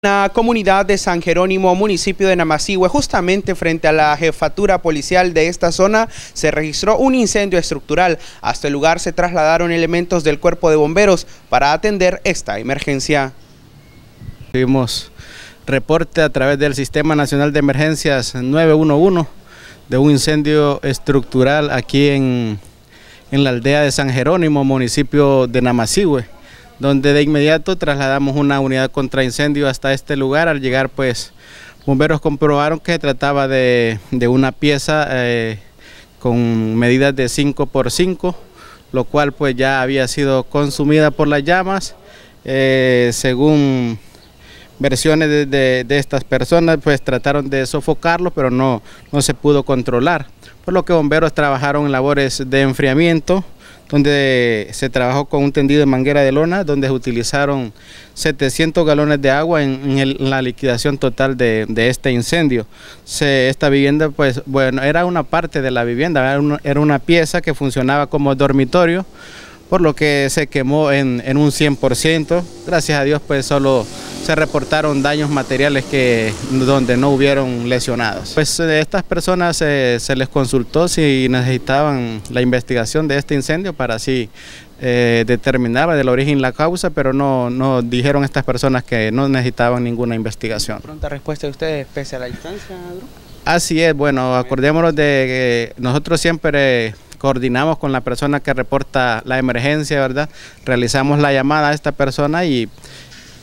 la comunidad de San Jerónimo, municipio de Namasihue, justamente frente a la jefatura policial de esta zona, se registró un incendio estructural. Hasta el lugar se trasladaron elementos del cuerpo de bomberos para atender esta emergencia. Tuvimos reporte a través del Sistema Nacional de Emergencias 911 de un incendio estructural aquí en, en la aldea de San Jerónimo, municipio de Namasihue donde de inmediato trasladamos una unidad contra incendio hasta este lugar. Al llegar, pues, bomberos comprobaron que se trataba de, una pieza eh, con medidas de 5 por 5 lo cual pues ya había sido consumida por las llamas. Eh, según versiones de, de, estas personas, pues trataron de sofocarlo, pero no, no se pudo controlar. Por lo que bomberos trabajaron en labores de enfriamiento, donde se trabajó con un tendido de manguera de lona, donde se utilizaron 700 galones de agua en, la liquidación total de, este incendio. esta vivienda, pues, bueno, era una parte de la vivienda, era una pieza que funcionaba como dormitorio, por lo que se quemó en, un 100%. Gracias a Dios pues solo se reportaron daños materiales que, donde no hubieron lesionados. Pues a estas personas se les consultó si necesitaban la investigación de este incendio para así eh, determinar del origen la causa, pero no, no dijeron estas personas que no necesitaban ninguna investigación. Pronta respuesta de ustedes pese a la distancia, Así es, bueno, acordémonos de que nosotros siempre coordinamos con la persona que reporta la emergencia, ¿verdad? Realizamos la llamada a esta persona y,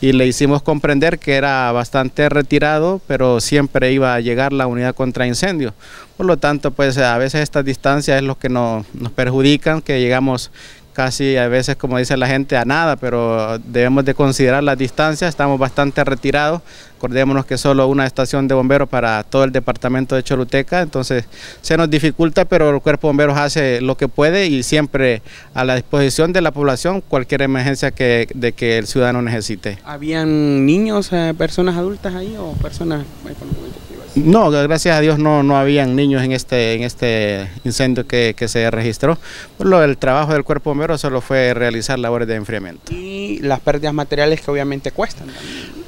le hicimos comprender que era bastante retirado, pero siempre iba a llegar la unidad contra incendio. Por lo tanto, pues a veces estas distancias es lo que nos, nos perjudican, que llegamos casi a veces, como dice la gente, a nada, pero debemos de considerar las distancias, estamos bastante retirados, acordémonos que solo una estación de bomberos para todo el departamento de Choluteca, entonces se nos dificulta, pero el cuerpo de bomberos hace lo que puede y siempre a la disposición de la población cualquier emergencia que, de que el ciudadano necesite. ¿Habían niños, eh, personas adultas ahí o personas económicamente no, gracias a Dios no, no habían niños en este, en este incendio que, se registró. Lo el trabajo del cuerpo bombero solo fue realizar labores de enfriamiento. Y las pérdidas materiales que obviamente cuestan.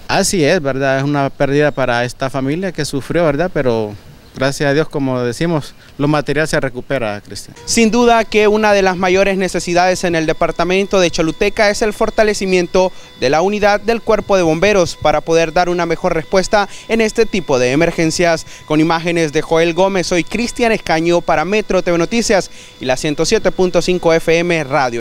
Así es, ¿verdad? Es una pérdida para esta familia que sufrió, ¿verdad? Pero gracias a Dios, como decimos, lo material se recupera, Cristian. Sin duda que una de las mayores necesidades en el departamento de Choluteca es el fortalecimiento de la unidad del cuerpo de bomberos para poder dar una mejor respuesta en este tipo de emergencias. Con imágenes de Joel Gómez, soy Cristian Escaño para Metro TV Noticias y la 107.5 FM Radio.